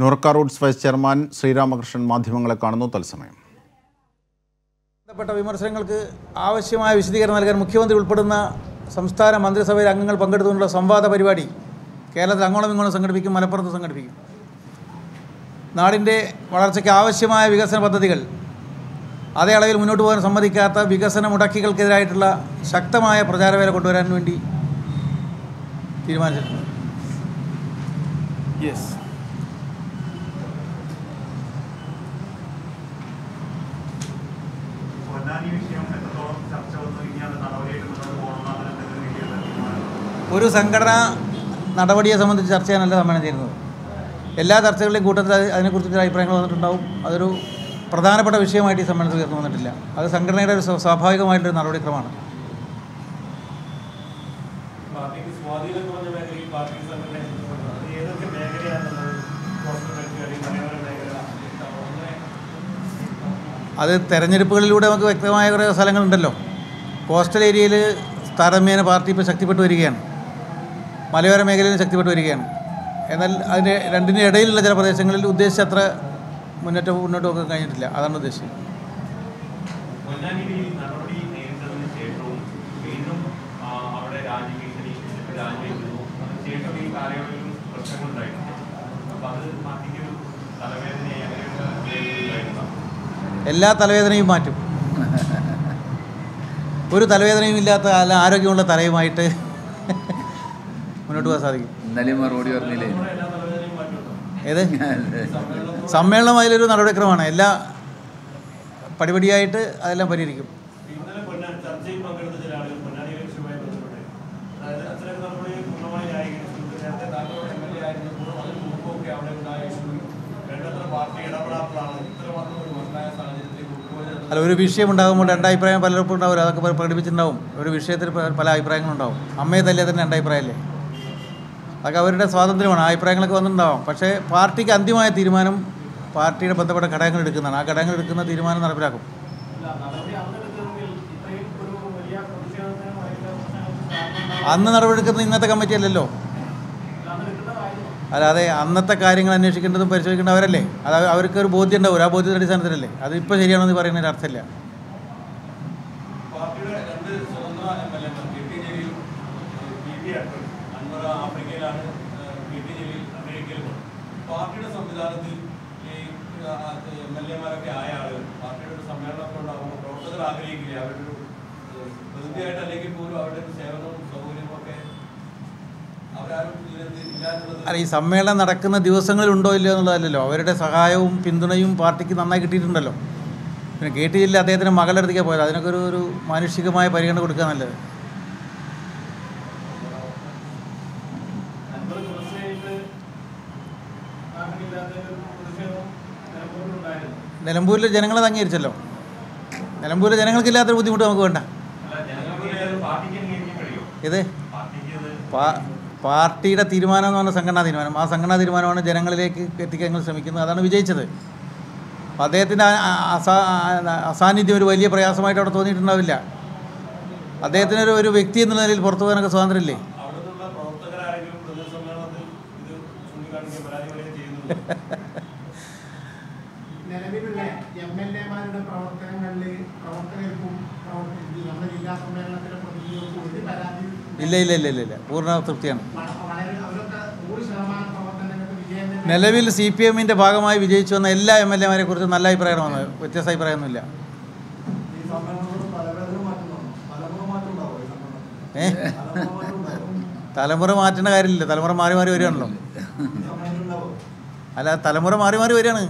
Norka roots vice chairman Sreeramakrishnan മാധ്യമങ്ങളെ കാണുന്നു. തത്സമയം. ബന്ധപ്പെട്ട വിമർശനങ്ങൾക്ക് ആവശ്യമായ വിശദീകരണം നൽകാൻ മുഖ്യമന്ത്രി ഉൾപ്പെടുന്ന സംസ്ഥാന മന്ത്രിസഭയിലെ അംഗങ്ങൾ പങ്കെടുത്തുകൊണ്ടുള്ള സംവാദ പരിപാടി കേരളത്തിൽ അങ്ങോളം ഇങ്ങോളം സംഘടിപ്പിക്കും മലപ്പുറത്ത് സംഘടിപ്പിക്കും. നാടിന്റെ വളർച്ചയ്ക്ക് ആവശ്യമായ വികസന പദ്ധതികൾ അതേ അളവിൽ മുന്നോട്ട് പോകാൻ സമ്മതിക്കാത്ത വികസന മുടക്കികൾക്കെതിരായിട്ടുള്ള ശക്തമായ പ്രചാരവേല കൊണ്ടുവരാൻ വേണ്ടി തീരുമാനിച്ചിട്ടുണ്ട്. യെസ് പൊന്നാനി വിഷയം എത്രത്തോളം ചർച്ച വന്നു ഇനിയാണ് നടപടിയായിട്ട് മുന്നോട്ട് പോകണമെന്നാണ് എന്തെങ്കിലും രീതിയിലുള്ള തീരുമാനം ഒരു സംഘടനാ നടപടിയെ സംബന്ധിച്ച് ചർച്ച ചെയ്യാനല്ല സമ്മേളനം ചെയ്യുന്നത് എല്ലാ ചർച്ചകളിലും കൂട്ടത്തിൽ അതിനെക്കുറിച്ച് അഭിപ്രായങ്ങൾ വന്നിട്ടുണ്ടാവും. അതൊരു പ്രധാനപ്പെട്ട വിഷയമായിട്ട് ഈ സമ്മേളനത്തിൽ ഉയർന്നു വന്നിട്ടില്ല. അത് സംഘടനയുടെ ഒരു സ്വാ- സ്വാഭാവികമായിട്ടൊരു നടപടിക്രമമാണ്. അത് തെരഞ്ഞെടുപ്പുകളിലൂടെ നമുക്ക് വ്യക്തമായ കുറേ സ്ഥലങ്ങളുണ്ടല്ലോ. കോസ്റ്റൽ ഏരിയയിൽ താരതമ്യേന പാർട്ടി ഇപ്പോൾ ശക്തിപ്പെട്ടു വരികയാണ്. മലയോര മേഖലയിൽ ശക്തിപ്പെട്ട് വരികയാണ്. എന്നാൽ അതിന്റെ രണ്ടിന്റെ ഇടയിലുള്ള ചില പ്രദേശങ്ങളിൽ ഉദ്ദേശിച്ച അത്ര മുന്നേറ്റം മുന്നോട്ട് പോകാൻ കഴിഞ്ഞിട്ടില്ല. അതാണ് ഉദ്ദേശിച്ചത്. എല്ലാ തലവേദനയും മാറ്റും. ഒരു തലവേദനയും ഇല്ലാത്ത നല്ല ആരോഗ്യമുള്ള തലയുമായിട്ട് മുന്നോട്ട് പോകാൻ സാധിക്കും. മറുപടി പറഞ്ഞില്ലേ? ഏത്? സമ്മേളനം അതിലൊരു നടപടിക്രമമാണ്. എല്ലാ പടിപടിയായിട്ട് അതെല്ലാം പരിഹരിക്കും. അല്ല ഒരു വിഷയം ഉണ്ടാകുമ്പോൾ രണ്ടഭിപ്രായം പലർക്കും ഉണ്ടാവും. അതൊക്കെ പ്ര- പ്രകടിപ്പിച്ചിട്ടുണ്ടാവും. ഒരു വിഷയത്തിൽ പല അഭിപ്രായങ്ങളുണ്ടാവും. അമ്മയെ തല്ലിയാൽ തന്നെ രണ്ടഭിപ്രായമല്ലേ അതൊക്കെ അവരുടെ സ്വാതന്ത്ര്യമാണ് അഭിപ്രായങ്ങളൊക്കെ വന്നിട്ടുണ്ടാവും. പക്ഷേ പാർട്ടിക്ക് അന്തിമമായ തീരുമാനം പാർട്ടിയുടെ ബന്ധപ്പെട്ട ഘടകങ്ങൾ എടുക്കുന്നതാണ്. ആ ഘടകങ്ങൾ എടുക്കുന്ന തീരുമാനം നടപ്പിലാക്കും. അന്ന് നടപടിയെടുക്കുന്ന ഇന്നത്തെ കമ്മിറ്റി അല്ലല്ലോ. അല്ലാതെ അന്നത്തെ കാര്യങ്ങൾ അന്വേഷിക്കേണ്ടതും പരിശോധിക്കേണ്ടവരല്ലേ അത് അവ- അവർക്ക് ഒരു ബോധ്യം ഉണ്ടാവും ആ ബോധ്യത്തിന്റെ അടിസ്ഥാനത്തിലല്ലേ? അത് ഇപ്പോൾ ശരിയാണെന്ന് പറയുന്നതിന് അർത്ഥമില്ല. പാർട്ടിയുടെ രണ്ട് സ്വതന്ത്ര M L A P Anvar ആഫ്രിക്കയിലാണ് P T Jaleel അമേരിക്കയിലുമാണ് പാർട്ടിയുടെ സംവിധാനത്തിൽ ഈ എം എൽ എമാരൊക്കെ ആയ ആളുകൾ പാർട്ടിയുടെ ഒരു സമ്മേളനമൊക്കെ ഉണ്ടാകുമ്പോൾ പ്രവർത്തകർ ആഗ്രഹിക്കില്ല? അവരുടെ ഒരു പ്രതിനിധിയായിട്ട് അല്ലെങ്കിൽ പോലും അവരുടെ ഒരു സേവനവും സൗകര്യവും ഒക്കെ അല്ല ഈ സമ്മേളനം നടക്കുന്ന ദിവസങ്ങളിൽ ഉണ്ടോ ഇല്ലയോ എന്നുള്ളതല്ലല്ലോ. അവരുടെ സഹായവും പിന്തുണയും പാർട്ടിക്ക് നന്നായി കിട്ടിയിട്ടുണ്ടല്ലോ. പിന്നെ കെ ടി ജില്ല അദ്ദേഹത്തിന് മകളുടെ അടുത്തേക്ക് പോയത്. അതിനൊക്കെ ഒരു ഒരു മാനുഷികമായ പരിഗണന കൊടുക്കുക നല്ലത് അൻവർ തുടർച്ചയായിട്ട് പാർട്ടിയില്ലാത്ത ജനങ്ങളെ അംഗീകരിച്ചല്ലോ. നിലമ്പൂരിലെ ജനങ്ങൾക്കില്ലാത്തൊരു ബുദ്ധിമുട്ട് നമുക്ക് വേണ്ട. ജനങ്ങൾക്ക് ഇത് പാർട്ടിയുടെ തീരുമാനം എന്ന് പറഞ്ഞ സംഘടനാ തീരുമാനം. ആ സംഘടനാ തീരുമാനമാണ് ജനങ്ങളിലേക്ക് എത്തിക്കാൻ ഞങ്ങൾ ശ്രമിക്കുന്നത്. അതാണ് വിജയിച്ചത്. അദ്ദേഹത്തിന്റെ അസാ അസാന്നിധ്യം ഒരു വലിയ പ്രയാസമായിട്ട് അവിടെ തോന്നിയിട്ടുണ്ടാവില്ല. അദ്ദേഹത്തിനൊരു ഒരു വ്യക്തി എന്നുള്ള നിലയിൽ പുറത്തു പോകാനൊക്കെ സ്വാതന്ത്ര്യമില്ലേ അവിടെ നിന്നുള്ള പ്രവർത്തകരാരെങ്കിലും പ്രതിനിധി സമ്മേളനത്തിൽ ഇത് ചൂണ്ടിക്കാണിക്കുകയും പരാതി പറയുകയും ചെയ്യുന്നുണ്ട് നിലവിലുള്ള എം എൽ എമാരുടെ പ്രവർത്തനങ്ങളിൽ പ്രവർത്തകർക്കും പ്രവർത്തി- നമ്മുടെ ജില്ലാ സമ്മേളനത്തിലെ പ്രതിനിധികൾക്കും ഒരു പരാതി ഇല്ല ഇല്ല ഇല്ല ഇല്ല ഇല്ല. പൂർണ തൃപ്തിയാണ് നിലവിൽ സി പി എമ്മിന്റെ ഭാഗമായി വിജയിച്ചു വന്ന എല്ലാ എം എൽ എമാരെ കുറിച്ച് നല്ല അഭിപ്രായമാണ് വന്നത് വ്യത്യസ്ത അഭിപ്രായമൊന്നുമില്ല. തലമുറ ഏ? മാറ്റേണ്ട കാര്യമില്ല. തലമുറ മാറി മാറി വരികയാണല്ലോ. അല്ല തലമുറ മാറി മാറി വരികയാണ്.